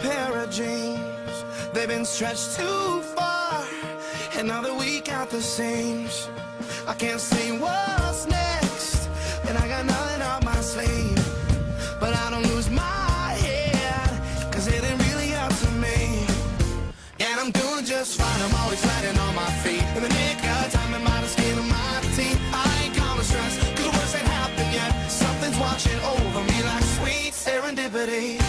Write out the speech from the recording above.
pair of jeans. They've been stretched too far And now they're weak out the seams. I can't see what's next And I got nothing on my sleeve. But I don't lose my head Cause it ain't really up to me. And I'm doing just fine. I'm always riding on my feet. In the nick of time and by the skin of my teeth. I ain't gonna stress Cause the worst ain't happened yet. Something's watching over me like sweet serendipity.